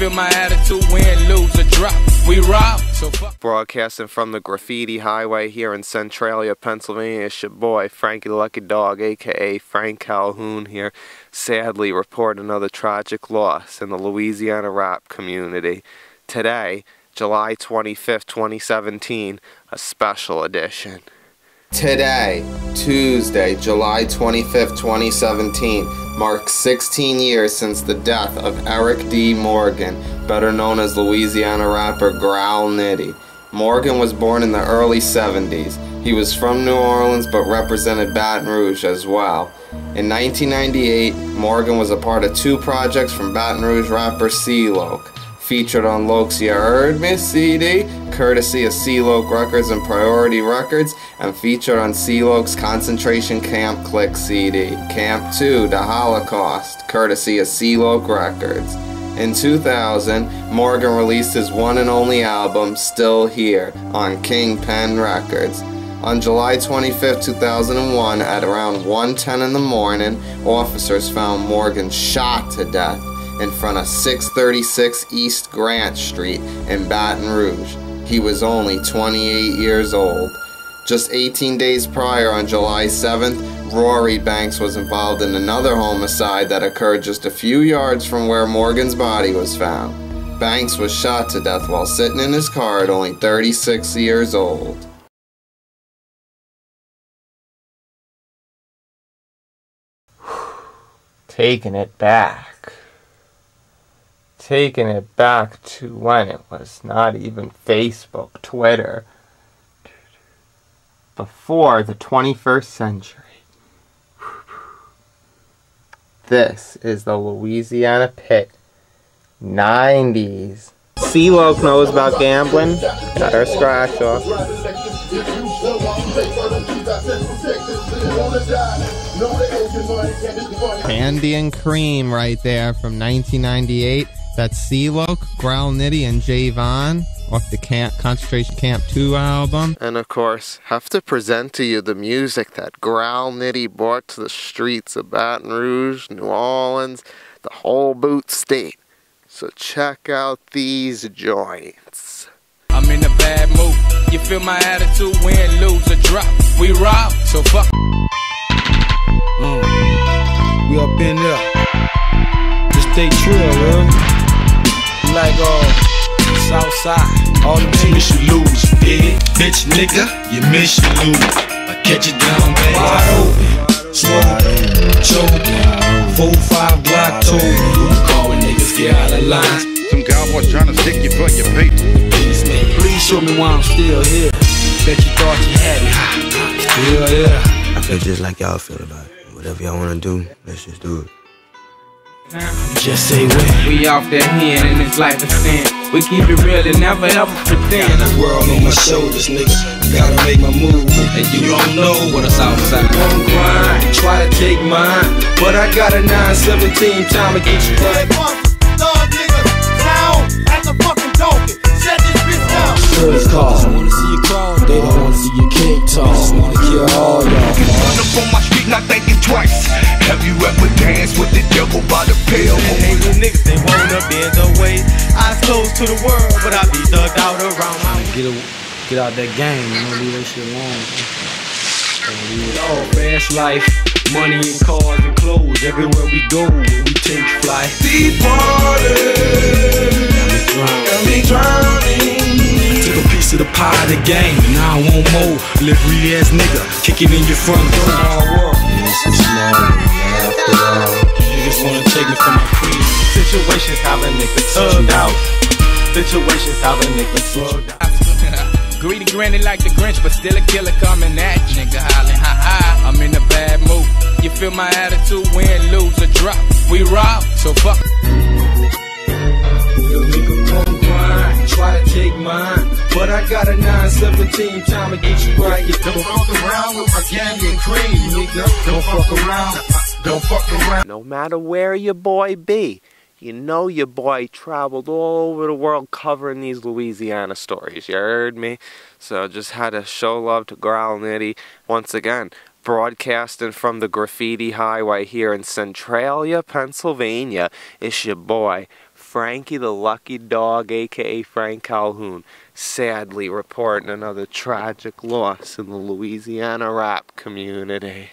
feel my attitude, win, lose, or drop. We rob, so. Broadcasting from the Graffiti Highway here in Centralia, Pennsylvania, it's your boy, Frankie the Lucky Dog, aka Frank Calhoun here. Sadly, report another tragic loss in the Louisiana rap community. Today, July 25th, 2017, a special edition. Today, Tuesday, July 25th, 2017, marks 16 years since the death of Eric D. Morgan, better known as Louisiana rapper Growl Nitti. Morgan was born in the early 70s. He was from New Orleans but represented Baton Rouge as well. In 1998, Morgan was a part of two projects from Baton Rouge rapper C-Loc featured on Loc's You Heard Me CD, courtesy of C-Loc Records and Priority Records, and featured on C-Loc's Concentration Camp Click CD, Camp 2, The Holocaust, courtesy of C-Loc Records. In 2000, Morgan released his one and only album, Still Here, on Kingpen Records. On July 25, 2001, at around 1.10 in the morning, officers found Morgan shot to death in front of 636 East Grant Street in Baton Rouge. He was only 28 years old. Just 18 days prior, on July 7th, Rory Banks was involved in another homicide that occurred just a few yards from where Morgan's body was found. Banks was shot to death while sitting in his car at only 36 years old. Taking it back taking it back to when it was not even Facebook, Twitter, before the 21st century. This is the Louisiana Pit 90s. C-Loc knows about gambling. Got her scratch off. Candy and Cream right there from 1998. That's C-Loc, Growl Nitti, and J-Von off the camp, Concentration Camp 2 album. And of course, have to present to you the music that Growl Nitti brought to the streets of Baton Rouge, New Orleans, the whole boot state. So check out these joints. I'm in a bad mood. You feel my attitude, win, lose, or drop. We rob, so fuck. Mm. We up in there. Just stay true, man like uh Southside, all the you miss you lose, yeah, bitch nigga, you miss you lose. I catch you down bad, wide open, smoke, choke, four five Glock two. Call when niggas get out of line. Some cowboys trying to stick you for your paper. Please, man, please show me why I'm still here. Bet you thought you had it, still here. I feel just like y'all feel about it. Whatever y'all wanna do, let's just do it. Just say when we off that hand and it's life is sin. We keep it real and never ever pretend. Got the world on my shoulders, nigga. Gotta make my move, and you don't know what it's outside. Don't grind, try to take mine, but I got a 917 time to get you right. Dog nigga, down at the fucking donkey. Shut this bitch down. First call. Wanna see you crawl? They don't wanna see you cake talk. Just wanna kill all y'all. Run up on my street, not thinking twice. With the by the pill? Hey, you niggas, they wanna bend the way. Eyes closed to the world, but I be dug out around my Get, a, get out that game, you know, leave that shit alone. All fast life, money and cars and clothes. Everywhere we go, we take flight. Deep water, got me drowning. Took a piece of the pie of the game, and now I want more. Live real ass nigga, kicking in your front door. Situations have a nigga tugged out. Greedy granny like the Grinch, but still a killer coming at you. Nigga hollering, ha ha. I'm in a bad mood. You feel my attitude, win, lose, or drop. We rob, so fuck. Try to take mine, but I got a 917 time to get you right. Don't fuck around with my candy and cream, nigga. Don't fuck around. Don't fuck around. No matter where your boy be, you know your boy traveled all over the world covering these Louisiana stories. You heard me? So just had to show love to Growl Nitti once again. Broadcasting from the Graffiti Highway here in Centralia, Pennsylvania, it's your boy, Frankie the Lucky Dog, aka Frank Calhoun, sadly reporting another tragic loss in the Louisiana rap community.